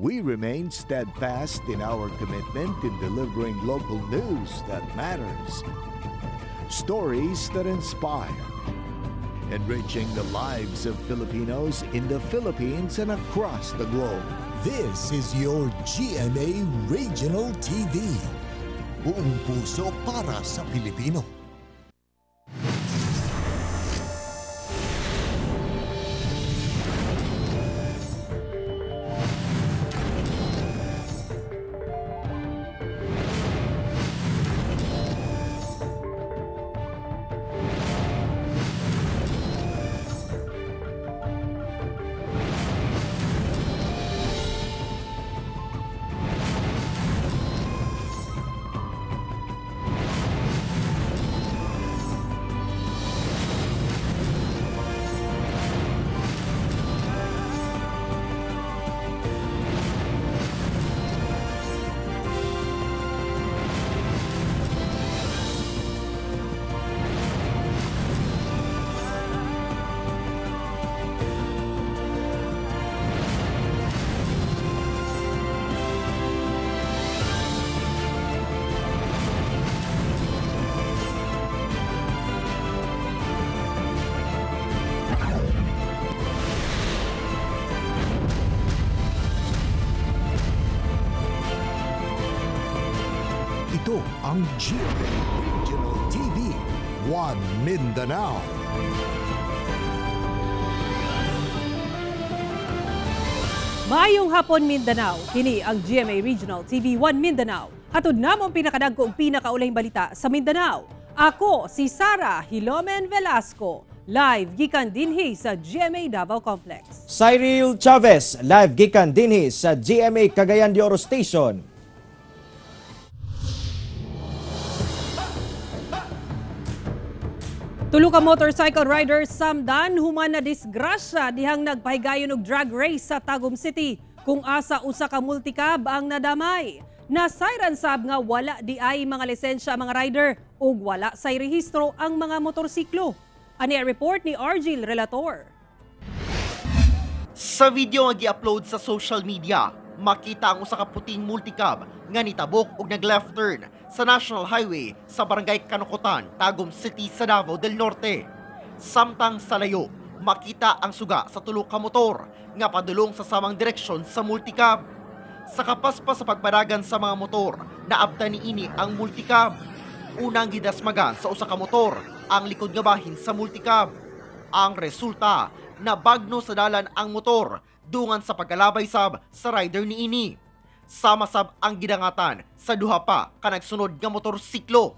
we remain steadfast in our commitment in delivering local news that matters, stories that inspire, enriching the lives of Filipinos in the Philippines and across the globe. This is your GMA Regional TV. Buong puso para sa Pilipino. Ang GMA Regional TV. One Mindanao. Mayong hapon Mindanao, kini ang GMA Regional TV 1 Mindanao. Hatod namong pinakadagko ug pinakaulahing balita sa Mindanao. Ako si Sara Hilomen Velasco, live gikan dinhi sa GMA Davao Complex. Cyril Chavez, live gikan dinhi sa GMA Cagayan de Oro Station. Tulo ka motorcycle rider samdan human na disgrasya dihang nagpahigayon og drag race sa Tagum City kung asa usa ka multicab ang nadamay. Nasayran sab nga wala di ay mga lisensya mga rider ug wala say rehistro ang mga motorsiklo. Ani report ni Argil Relator. Sa video nga gi-upload sa social media, makita ang usa ka puting multicab nga nitabok og nag-left turn sa National Highway sa Barangay Kanukutan, Tagum City sa Davao del Norte. Samtang sa layo, makita ang suga sa tulo ka motor nga padulong sa samang direksyon sa multicab. Sa kapaspas sa pagpadagan sa mga motor, naabda ni ini ang multicab. Unang gidasmagan sa usa ka motor ang likod nga bahin sa multicab. Ang resulta, nabagno sa dalan ang motor dungan sa pagkalabay sab sa rider ni ini. Sama sab ang gidangatan sa duha pa ka nagsunod nga motorsiklo.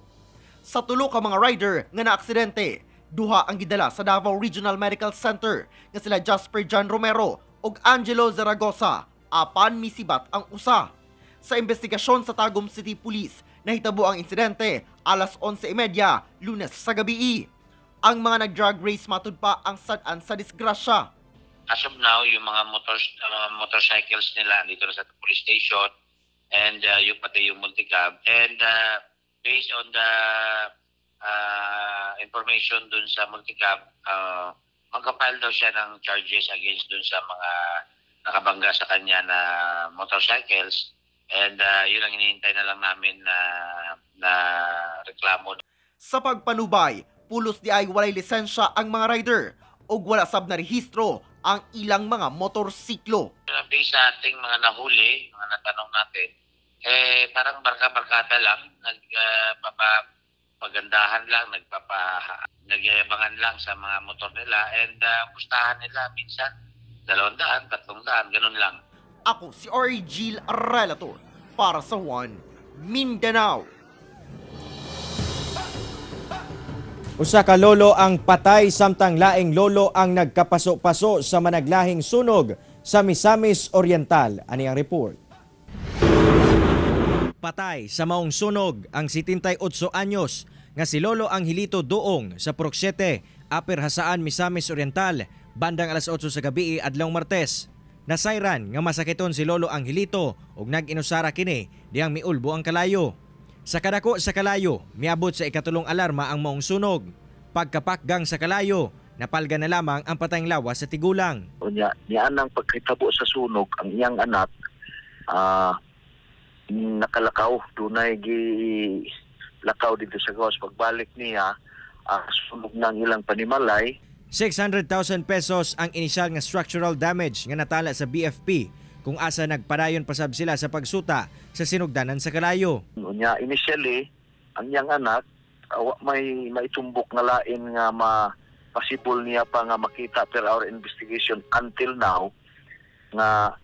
Sa tulo ka mga rider nga naaksidente, duha ang gidala sa Davao Regional Medical Center nga sila Jasper John Romero ug Angelo Zaragoza. Apan misibat ang usa. Sa investigasyon sa Tagum City Police, nahitabo ang insidente alas 11:30 Lunes sa gabi. Ang mga nag-drag race matud pa ang sad-an sa disgrasya. As of now, yung mga motors, uh, motorcycles nila dito na sa police station and uh, yung pati yung multicab. And uh, based on the uh, information dun sa multicab, uh, magkapile daw siya ng charges against dun sa mga nakabangga sa kanya na motorcycles. And uh, yun ang hinihintay na lang namin na, na reklamo Sa pagpanubay, pulos di ay walay lisensya ang mga rider ug wala sab na rehistro ang ilang mga motorsiklo. Uh, based sa ating mga nahuli, mga natanong natin, eh parang barka-barkada lang, nagpapa pagandahan lang, nagpapa nagyayabangan lang sa mga motor nila and uh, pustahan nila minsan dalawang daan, tatlong daan, ganun lang. Ako si Origil Relator para sa One Mindanao. Usa ka lolo ang patay samtang laing lolo ang nagkapaso-paso sa managlahing sunog sa Misamis Oriental. Ani ang report. Patay sa maong sunog ang 78 anyos nga si Lolo Angelito Doong sa 7, Aper Hasaan, Misamis Oriental, bandang alas 8 sa gabi adlong Martes. Nasayran nga masakiton si Lolo Angelito ug nag-inusara kini diyang miulbo ang kalayo. Sa kadako sa kalayo, miabot sa ikatulong alarma ang maong sunog. Pagkapakgang sa kalayo, napalga na lamang ang patayng lawas sa tigulang. Unya, niya nang pagkitabo sa sunog ang iyang anak ah nakalakaw dunay gi lakaw dito sa gawas pagbalik niya ah, sunog ng ilang panimalay 600,000 pesos ang inisyal nga structural damage nga natala sa BFP kung asa nagpadayon pasab sila sa pagsuta sa sinugdanan sa kalayo. Unya initially ang iyang anak awa may maitumbok nga lain nga ma possible niya pa nga makita per our investigation until now nga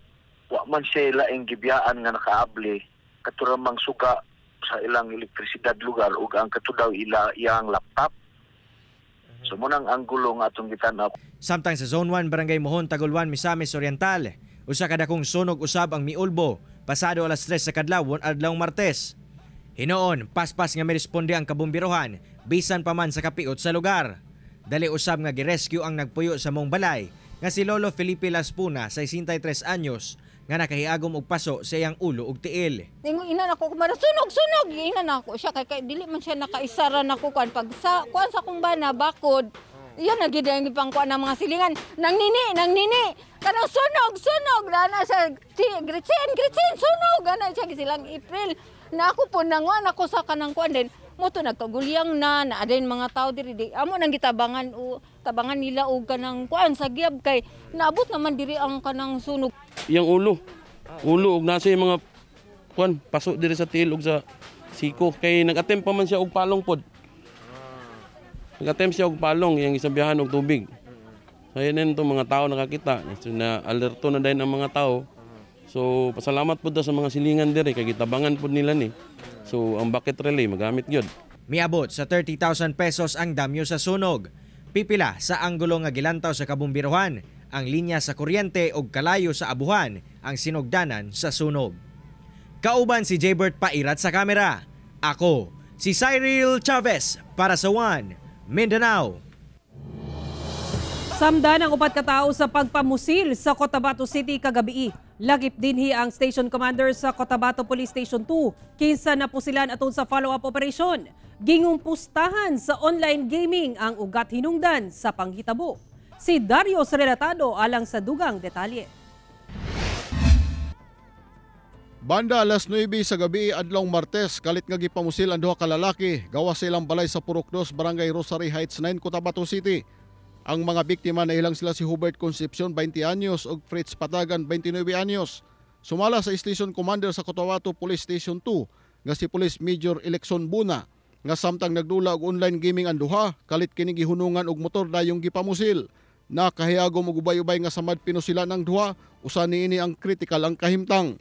wa man siya laing gibiyaan nga nakaabli katuramang suga sa ilang elektrisidad lugar ug ang katudaw ila iyang laptop. So munang anggulo nga atong gitan-aw. Samtang sa Zone 1 Barangay Mohon Tagulwan Misamis Oriental, usa ka dakong sunog usab ang miulbo pasado alas 3 sa kadlawon adlawng Martes. Hinoon, paspas nga miresponde ang kabumbirohan bisan pa man sa kapiot sa lugar. Dali usab nga girescue ang nagpuyo sa mong balay nga si Lolo Felipe Laspuna, 63 anyos, nga nakahiagom og paso sa iyang ulo ug tiil. Tingo ina nako kumara sunog sunog ina nako siya kay, kay dili man siya nakaisara nako kan pag sa kuan sa kong bana bakod Iyan na gid ang ipang kuan ng mga silingan. Nang nini nang nini. Kanang sunog sunog. Na sa si Gretchen Gretchen sunog. Ana siya silang April. Na ako po nanguan ako sa kanang kuan din. Mo to nagkagulyang na na din mga tao diri. Di amo nang gitabangan o tabangan nila og kanang kuan sa giyab kay naabot naman diri ang kanang sunog. Yang ulo. Ulo ug nasa yung mga kuan paso diri sa tiil ug sa siko. Kay nag-attempt pa man siya og palong pod. Nag-attempt siya og palong yang isabihan og tubig. So yan to mga tao nakakita. So, na alerto na din ang mga tao. So pasalamat po sa mga silingan diri kay gitabangan pod nila ni. So ang bucket relay magamit gyud. Miabot sa 30,000 pesos ang damyo sa sunog. Pipila sa anggulo nga gilantaw sa kabumbirohan ang linya sa kuryente ug kalayo sa abuhan ang sinugdanan sa sunog. Kauban si Jaybert Pairat sa kamera. Ako, si Cyril Chavez para sa One Mindanao. Samdan ang upat katao sa pagpamusil sa Cotabato City kagabi. Lagip dinhi ang station commander sa Cotabato Police Station 2 kinsa napusilan aton sa follow-up operation. Gingong pustahan sa online gaming ang ugat hinungdan sa panghitabo. Si Darius Relatado alang sa dugang detalye. Banda alas 9 sa gabi adlong Martes kalit nga gipamusil ang duha ka lalaki gawa sa ilang balay sa Purok 2 Barangay Rosary Heights 9 Cotabato City. Ang mga biktima na ilang sila si Hubert Concepcion 20 anyos ug Fritz Patagan 29 anyos. Sumala sa Station Commander sa Cotabato Police Station 2 nga si Police Major Election Buna nga samtang nagdula og online gaming ang duha kalit kini gihunungan og motor dayong gipamusil. Nakahiyagom og ubay-ubay nga samad pinusilan ang duha usa niini ang critical ang kahimtang.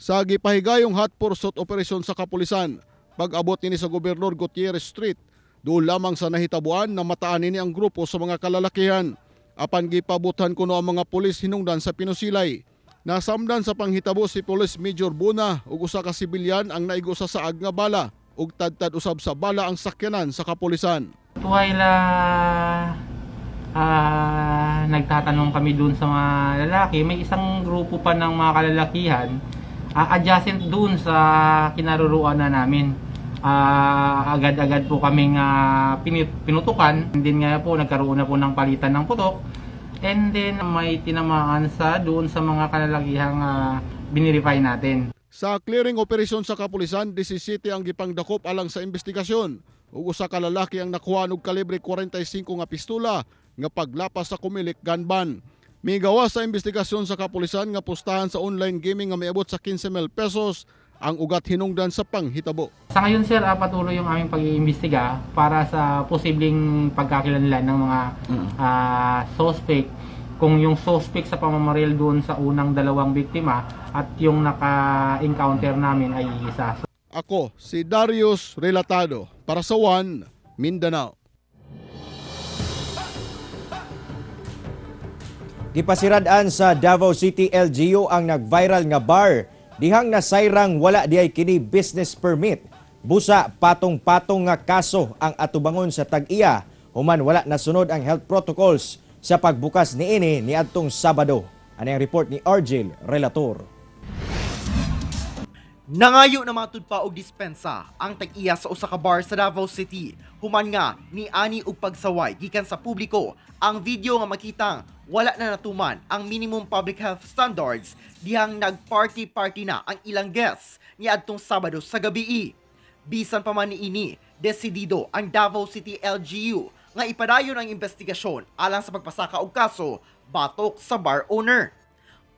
Sa gipahigayong hot pursuit operation sa kapulisan, pag-abot nini sa Gobernador Gutierrez Street, doon lamang sa nahitabuan na mataan nini ang grupo sa mga kalalakihan. Apan gipabutan kuno ang mga pulis hinungdan sa pinusilay. Nasamdan sa panghitabo si Police Major Buna ug usa ka sibilyan ang naigo sa saag nga bala ug tadtad usab sa bala ang sakyanan sa kapulisan. Tuway la ah, nagtatanong kami dun sa mga lalaki, may isang grupo pa ng mga kalalakihan ah, adjacent dun sa kinaruruan na namin. Ah, agad-agad po kaming pinit- pinutukan. And then nga po, nagkaroon na po ng palitan ng putok. And then may tinamaan sa doon sa mga kalalakihang uh, binirify natin. Sa clearing operation sa kapulisan, 17 ang gipangdakop alang sa investigasyon. Ug usa ka lalaki ang nakuha og kalibre 45 nga pistola nga paglapas sa kumilik gunban. Migawa sa investigasyon sa kapulisan nga pustahan sa online gaming nga miabot sa 15 mil pesos ang ugat hinungdan sa panghitabo. Sa ngayon sir, ah, patuloy yung aming pag-iimbestiga para sa posibleng pagkakilanlan ng mga ah, suspect. Kung yung suspect sa pamamaril doon sa unang dalawang biktima at yung naka-encounter namin ay isa. Ako si Darius Relatado para sa One Mindanao. Gipasiradaan sa Davao City LGU ang nag-viral nga bar dihang nasayrang wala diay kini business permit. Busa patong-patong nga kaso ang atubangon sa tag-iya human wala nasunod ang health protocols sa pagbukas niini ni adtong Sabado. Ano ang report ni Argel Relator. Nangayo na mga tudpa og dispensa ang tag-iya sa usa ka bar sa Davao City. Human nga ni ani og pagsaway gikan sa publiko ang video nga makitang wala na natuman ang minimum public health standards dihang nag-party-party na ang ilang guests ni adtong Sabado sa gabi. Bisan pa man ni ini, desidido ang Davao City LGU nga ipadayon ang investigasyon alang sa pagpasaka og kaso batok sa bar owner.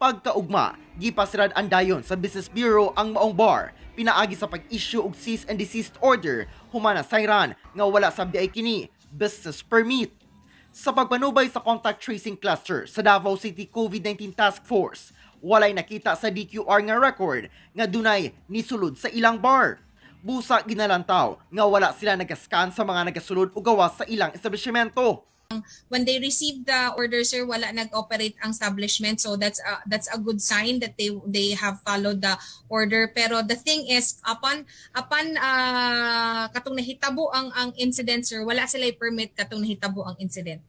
Pagkaugma, gipasirad ang dayon sa Business Bureau ang maong bar, pinaagi sa pag-issue og cease and desist order humana sayran nga wala sa ay kini business permit. Sa pagpanubay sa contact tracing cluster sa Davao City COVID-19 Task Force, walay nakita sa DQR nga record nga dunay nisulod sa ilang bar. Busa ginalantaw nga wala sila nagascan sa mga nagasulod o gawas sa ilang establishmento when they receive the order sir wala nag-operate ang establishment. So that's a, that's a good sign that they they have followed the order. Pero the thing is upon upon uh, katong nahitabo ang ang incident sir wala sila permit katong nahitabo ang incident.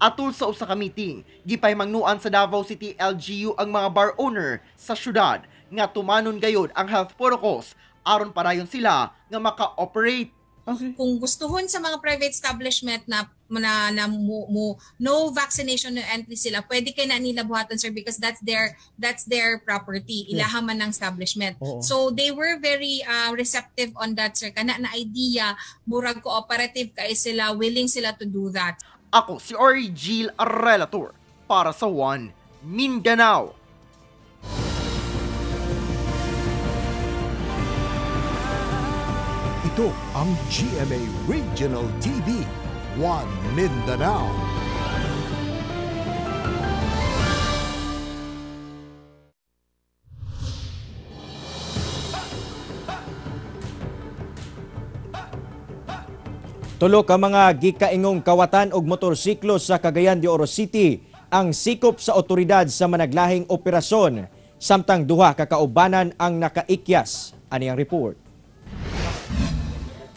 Atul sa usa ka meeting, gipay mangnuan sa Davao City LGU ang mga bar owner sa syudad. Nga tumanon gayud ang health protocols. Aron parayon sila nga maka-operate Okay. Kung gustuhon sa mga private establishment na na, na mo, mo, no vaccination no entry sila, pwede kay na nila buhatan sir because that's their that's their property. Ilaha man ng establishment. Oo. So they were very uh, receptive on that sir. Kana na idea, murag cooperative kay sila, willing sila to do that. Ako si Ori Gil Relator para sa One Mindanao. Ito ang GMA Regional TV, One Mindanao. Tulo ka mga gikaingong kawatan og motorsiklo sa Cagayan de Oro City ang sikop sa otoridad sa managlahing operasyon samtang duha ka kaubanan ang nakaikyas. Ani ang report.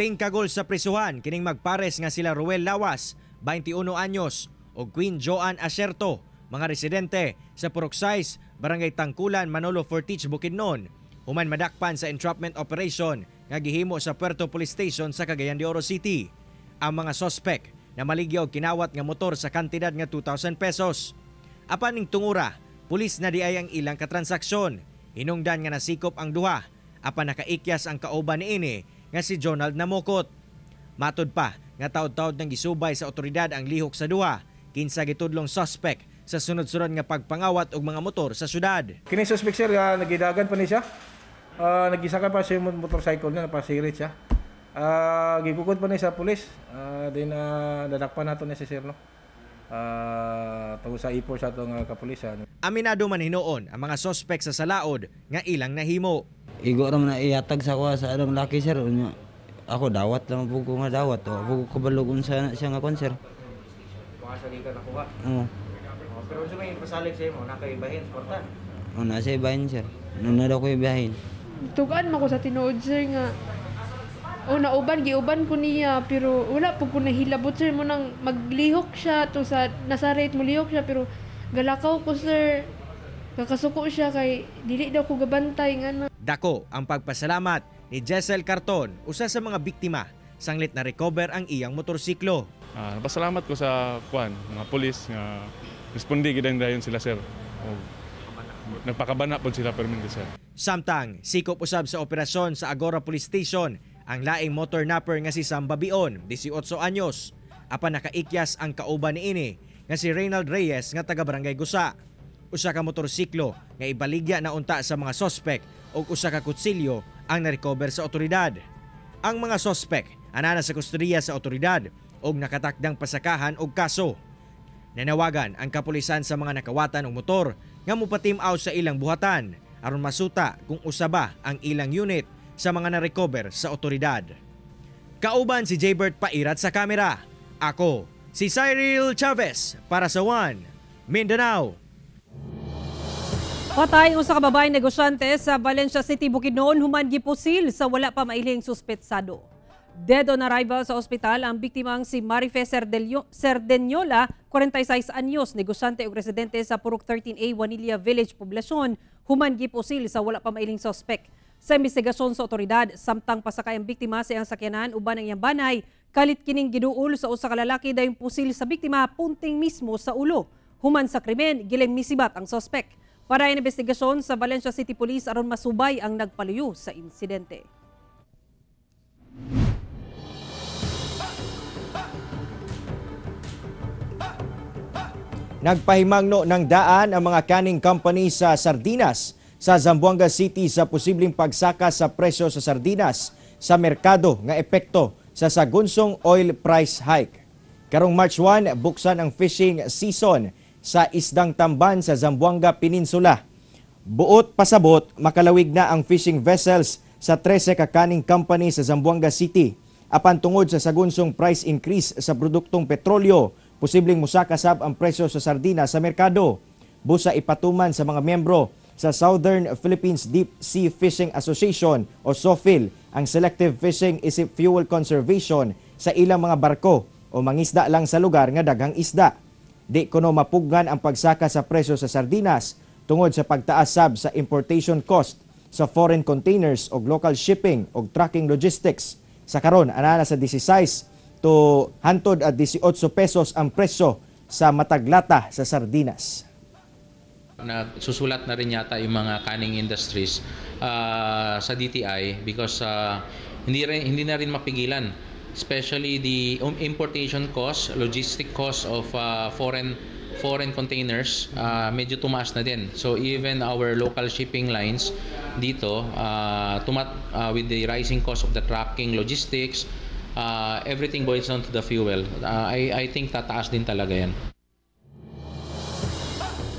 Tingkagol sa prisuhan kining magpares nga sila Ruel Lawas, 21 anyos, o Queen Joan Aserto, mga residente sa Puruksais, Barangay Tangkulan, Manolo Fortich, Bukidnon, human madakpan sa entrapment operation nga gihimo sa Puerto Police Station sa Cagayan de Oro City ang mga sospek na maligyaw kinawat nga motor sa kantidad nga 2,000 pesos. Apan ning tungura, pulis na di ay ang ilang katransaksyon. Hinungdan nga nasikop ang duha, apan nakaikyas ang kauban ni ini nga si Jonald Namokot. Matod pa nga taod-taod nang gisubay sa otoridad ang lihok sa duha, kinsa gitudlong suspect sa sunod-sunod nga pagpangawat og mga motor sa syudad. Kini suspect sir, uh, nagidagan pa ni siya. Uh, nagisakay pa siya yung motorcycle niya, napasirit siya. Uh, gigugod pa niya sa pulis. Uh, then uh, dadakpan nato ni si Sir no. Uh, tungkol sa ipo sa itong uh, kapulisan. Aminado man hinoon ang mga sospek sa salaod nga ilang nahimo. Igo ra na iatag sa kuha sa adong laki sir. Unya, ako dawat lang po ko nga dawat. O po ko kabalugon sa siya nga kon sir. Makasali ka nakuha? Oo. Oh, pero sa may pasalig sa imo, nakaibahin, sporta? Oo, nasa ibahin sir. Nung na daw ko ibahin. Tugaan mo ko sa tinuod sir nga O nauban giuban ko niya pero wala po ko nahilabot sir mo nang maglihok siya to sa nasa rate mo lihok siya pero galakaw ko sir kakasuko siya kay dili daw ko gabantay nga na. Dako ang pagpasalamat ni Jessel Carton usa sa mga biktima sanglit na recover ang iyang motorsiklo. Ah, pasalamat ko sa kwan mga pulis nga respondi gid dayon sila sir. O, nagpakabana po sila permin sir. Samtang sikop usab sa operasyon sa Agora Police Station ang laing motor napper nga si Sam Babion, 18 anyos. Apan nakaikyas ang kauban ni ini nga si Reynald Reyes nga taga Barangay Gusa. Usa ka motorsiklo nga ibaligya na unta sa mga sospek ug usa ka kutsilyo ang na-recover sa otoridad. Ang mga sospek anana sa kustodiya sa otoridad ug nakatakdang pasakahan og kaso. Nanawagan ang kapulisan sa mga nakawatan og motor nga mupatim out sa ilang buhatan aron masuta kung usaba ang ilang unit sa mga na-recover sa otoridad. Kauban si Jaybert Pairat sa kamera. Ako, si Cyril Chavez para sa One, Mindanao. Patay usa ka babaeng negosyante sa Valencia City, Bukidnon human gipusil sa wala pa mailing suspetsado. Dead on arrival sa ospital ang biktimang si Marife Cerdeniola, 46 anyos, negosyante ug residente sa Purok 13A, Wanilla Village, Poblasyon, human gipusil sa wala pa mailing suspect. Sa investigasyon sa otoridad, samtang pasakay ang biktima sa iyang sakyanan uban ang iyang banay, kalit kining giduol sa usa ka lalaki dayong pusil sa biktima punting mismo sa ulo. Human sa krimen, giling misibat ang sospek. Para investigasyon sa Valencia City Police aron masubay ang nagpaluyo sa insidente. Nagpahimangno ng daan ang mga canning company sa sardinas sa Zamboanga City sa posibleng pagsaka sa presyo sa sardinas sa merkado nga epekto sa sagunsong oil price hike. Karong March 1, buksan ang fishing season sa Isdang Tamban sa Zamboanga Peninsula. Buot pasabot, makalawig na ang fishing vessels sa 13 ka canning company sa Zamboanga City. Apan tungod sa sagunsong price increase sa produktong petrolyo, posibleng musaka sab ang presyo sa sardina sa merkado. Busa ipatuman sa mga miyembro sa Southern Philippines Deep Sea Fishing Association o SOFIL ang selective fishing isip fuel conservation sa ilang mga barko o mangisda lang sa lugar nga daghang isda. Di kuno mapugnan ang pagsaka sa presyo sa sardinas tungod sa pagtaas sab sa importation cost sa foreign containers o local shipping o trucking logistics. Sa karon anana sa 16 to hantod at 18 pesos ang presyo sa mataglata sa sardinas. Nagsusulat na rin yata yung mga canning industries uh, sa DTI because uh, hindi, rin, hindi na rin mapigilan especially the importation cost, logistic cost of uh, foreign foreign containers uh, medyo tumaas na din. So even our local shipping lines dito uh, tumat uh, with the rising cost of the trucking logistics uh, everything boils down to the fuel. Uh, I, I think tataas din talaga yan.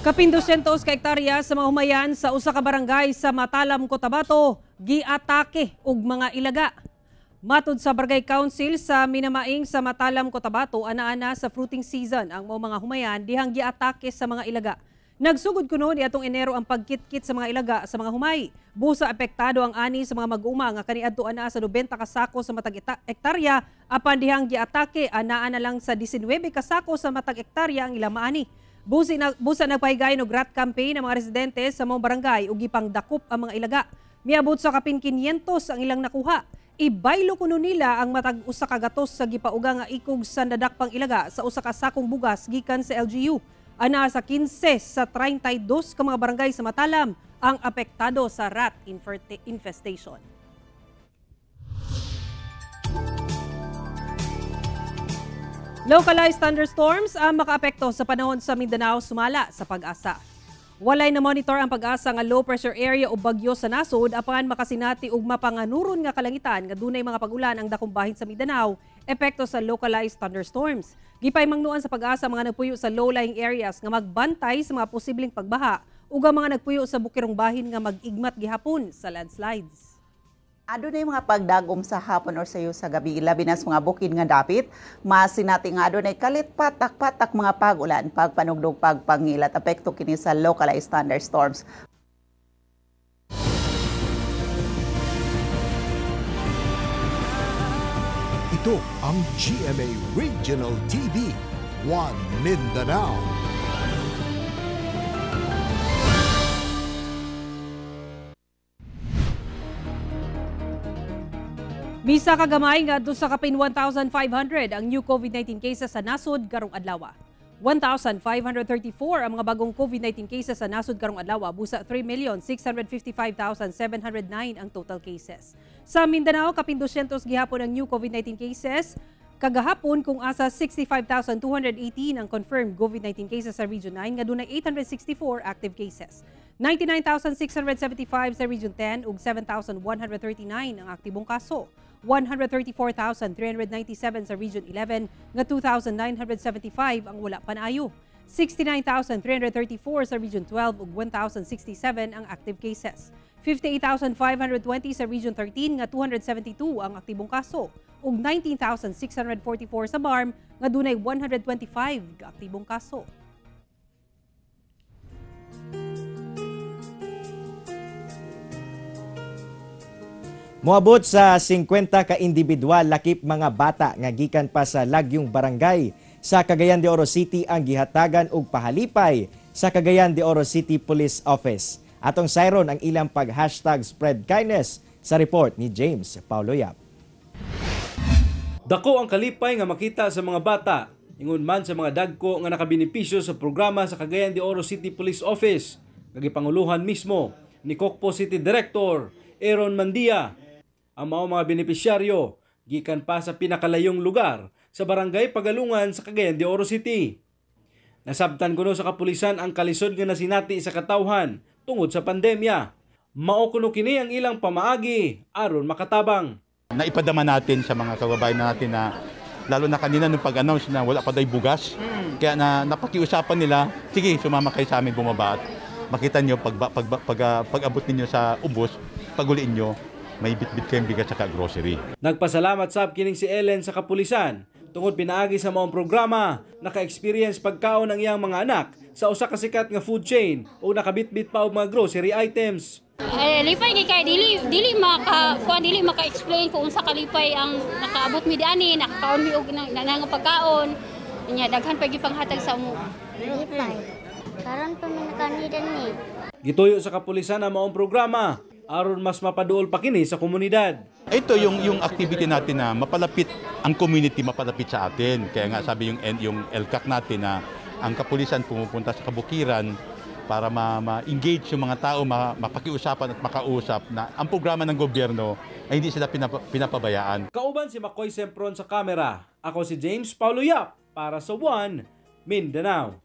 Kapin 200 ka hektarya sa mga humayan sa usa ka barangay sa Matalam, Cotabato, giatake og mga ilaga. Matod sa Barangay Council sa Minamaing sa Matalam, Cotabato, ana-ana sa fruiting season ang mga humayan dihang giatake sa mga ilaga. Nagsugod kuno ni atong Enero ang pagkitkit sa mga ilaga sa mga humay. Busa apektado ang ani sa mga mag-uuma nga kaniadto ana sa 90 ka sako sa matag hektarya apan dihang giatake anaa na lang sa 19 ka sako sa matag hektarya ang ilang maani. Busi na, busa nagpahigayon og rat campaign ang mga residente sa mga barangay ug gipangdakop ang mga ilaga. Miabot sa kapin 500 ang ilang nakuha. Ibaylo kuno nila ang matag usa ka gatos sa gipauga nga ikog sa nadakpang ilaga sa usa ka sakong bugas gikan sa LGU. Ana sa 15 sa 32 ka mga barangay sa Matalam ang apektado sa rat infestation. Localized thunderstorms ang makaapekto sa panahon sa Mindanao sumala sa pag-asa. Walay na monitor ang pag-asa nga low pressure area o bagyo sa nasod apan makasinati og mapanganuron nga kalangitan nga dunay mga pagulan ang dakong bahin sa Mindanao epekto sa localized thunderstorms. Gipay mangnuan sa pag-asa mga nagpuyo sa low-lying areas nga magbantay sa mga posibleng pagbaha ug mga nagpuyo sa bukirong bahin nga mag-igmat gihapon sa landslides. Ado na mga pagdagom sa hapon or sayo sa gabi, labi na sa mga bukid nga dapit, masinati nga ado na kalit patak-patak mga pagulan, pagpanugdog pagpangilat, apekto kini sa localized thunderstorms. Ito ang GMA Regional TV, One Mindanao. Bisa kagamay nga do sa kapin 1,500 ang new COVID-19 cases sa nasod karong adlaw. 1,534 ang mga bagong COVID-19 cases sa nasod karong adlaw, busa 3,655,709 ang total cases. Sa Mindanao, kapin 200 gihapon ang new COVID-19 cases. Kagahapon kung asa 65,218 ang confirmed COVID-19 cases sa Region 9 nga dunay 864 active cases. 99,675 sa Region 10 ug 7,139 ang aktibong kaso. 134,397 sa Region 11 nga 2,975 ang wala panaayo. 69,334 sa Region 12 ug 1,067 ang active cases. 58,520 sa Region 13 nga 272 ang aktibong kaso ug 19,644 sa BARM nga dunay 125 ka aktibong kaso. Moabot sa 50 ka individual lakip mga bata nga gikan pa sa Lagyong Barangay sa Cagayan de Oro City ang gihatagan og pahalipay sa Cagayan de Oro City Police Office. Atong sayron ang ilang pag-hashtag spread kindness sa report ni James Paulo Yap. Dako ang kalipay nga makita sa mga bata Ingon man sa mga dagko nga nakabinipisyo sa programa sa Cagayan de Oro City Police Office, nagipanguluhan mismo ni Kokpo City Director Aaron Mandia. Ang mga mga benepisyaryo gikan pa sa pinakalayong lugar sa barangay Pagalungan sa Cagayan de Oro City. Nasabtan kuno sa kapulisan ang kalisod nga nasinati sa katawhan tungod sa pandemya. Mao kuno kini ang ilang pamaagi aron makatabang. Naipadama natin sa mga kababayan natin na lalo na kanina nung pag-announce na wala pa daw bugas. Kaya na napakiusapan nila, sige sumama kayo sa amin bumaba at makita nyo pag, pag, pag, pag, pag-abot ninyo sa ubos, paguliin nyo, may bitbit kayong bigas at grocery. Nagpasalamat sab kining si Ellen sa kapulisan tungod pinaagi sa maong programa naka-experience pagkaon ang iyang mga anak sa usa ka sikat nga food chain o nakabitbit pa og mga grocery items. Eh, lipay ni kay dili dili maka kuan dili maka-explain kung unsa kalipay ang nakaabot mi diani nakakaon mi og nanang pagkaon nya daghan pa gyud panghatag sa mo. Lipay. Karon pa mi nakanidan ni. Gituyo sa kapulisan ang maong programa aron mas mapaduol pa kini sa komunidad. Ito yung yung activity natin na mapalapit ang community mapalapit sa atin. Kaya nga sabi yung yung LCAC natin na ang kapulisan pumupunta sa kabukiran para ma-engage yung mga tao, ma mapakiusapan at makausap na ang programa ng gobyerno ay hindi sila pinap pinapabayaan. Kauban si Makoy Sempron sa kamera. Ako si James Paulo Yap para sa One Mindanao.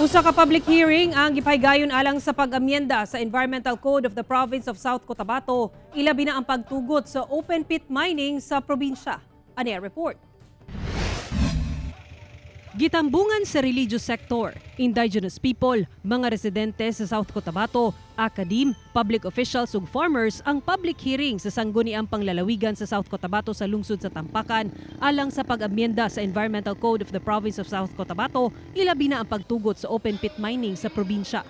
Usa ka public hearing ang gipaygayon alang sa pag-amyenda sa Environmental Code of the Province of South Cotabato. Ilabi na ang pagtugot sa open pit mining sa probinsya. Ani report. Gitambungan sa religious sector, indigenous people, mga residente sa South Cotabato, akadim, public officials ug farmers ang public hearing sa sangguniang panglalawigan sa South Cotabato sa lungsod sa Tampakan alang sa pag-amyenda sa Environmental Code of the Province of South Cotabato, ilabi na ang pagtugot sa open pit mining sa probinsya.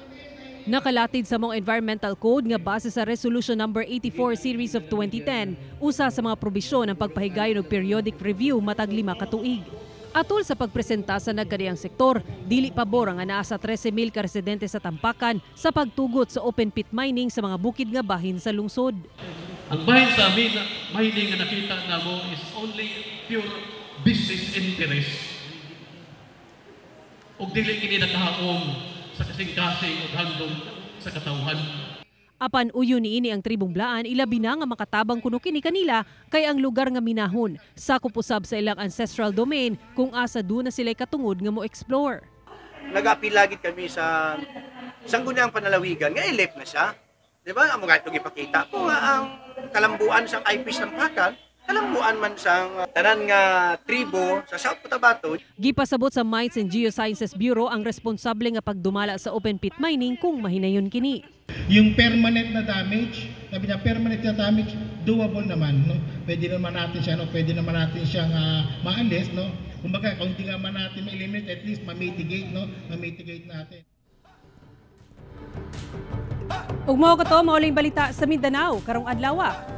Nakalatid sa mong environmental code nga base sa Resolution number 84 series of 2010, usa sa mga probisyon ang pagpahigayon og periodic review matag lima ka tuig. Atol sa pagpresenta sa nagkadiyang sektor, dili pabor ang anaa sa 13,000 ka residente sa Tampakan sa pagtugot sa open pit mining sa mga bukid nga bahin sa lungsod. Ang bahin sa amin, mining nga nakita na mo is only pure business interest. O dili kini nakahaom sa kasing-kasing o handong sa katawhan. Apan uyo ni ini ang tribong blaan ilabi na nga makatabang kuno kini kanila kay ang lugar nga minahon sakop usab sa ilang ancestral domain kung asa do na sila katungod nga mo explore. Nag-apil lagi kami sa sangguniang panalawigan nga elect na siya. Di ba? Nga itong ipakita ko ang kalambuan sa IP Sampakan kalambuan man sang tanan nga tribo sa South Cotabato. Gipasabot sa Mines and Geosciences Bureau ang responsable nga pagdumala sa open pit mining kung mahinayon kini. Yung permanent na damage, sabi niya permanent na damage, doable naman. No? Pwede naman natin siya, no? pwede naman natin siyang uh, maalis. No? Kumbaga, kung hindi naman natin ma-eliminate, at least ma-mitigate, no? ma-mitigate natin. Ug mao ka to mauling balita sa Mindanao karong adlaw.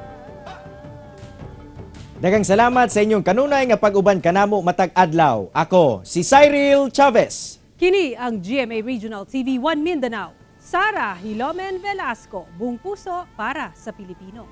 Dagang salamat sa inyong kanunay nga pag-uban kanamo matag adlaw. Ako si Cyril Chavez. Kini ang GMA Regional TV 1 Mindanao. Sara Hilomen Velasco, buong puso para sa Pilipino.